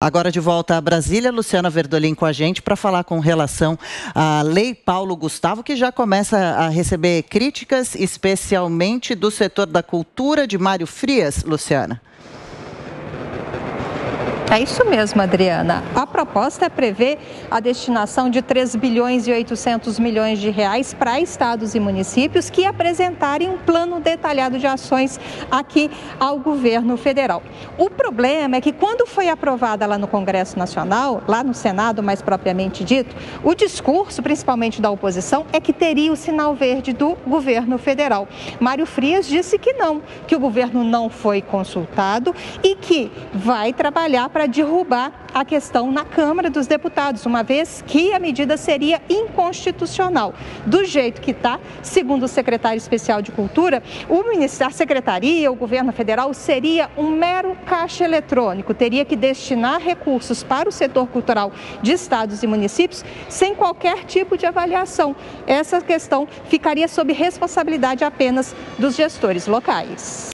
Agora de volta a Brasília, Luciana Verdolim com a gente para falar com relação à Lei Paulo Gustavo, que já começa a receber críticas, especialmente do setor da cultura de Mário Frias, Luciana. É isso mesmo, Adriana. A proposta é prever a destinação de 3 bilhões e 800 milhões de reais para estados e municípios que apresentarem um plano detalhado de ações aqui ao governo federal. O problema é que quando foi aprovada lá no Congresso Nacional, lá no Senado mais propriamente dito, o discurso, principalmente da oposição, é que teria o sinal verde do governo federal. Mário Frias disse que não, que o governo não foi consultado e que vai trabalhar para para derrubar a questão na Câmara dos Deputados, uma vez que a medida seria inconstitucional. Do jeito que está, segundo o secretário especial de Cultura, a secretaria, o governo federal, seria um mero caixa eletrônico, teria que destinar recursos para o setor cultural de estados e municípios sem qualquer tipo de avaliação. Essa questão ficaria sob responsabilidade apenas dos gestores locais.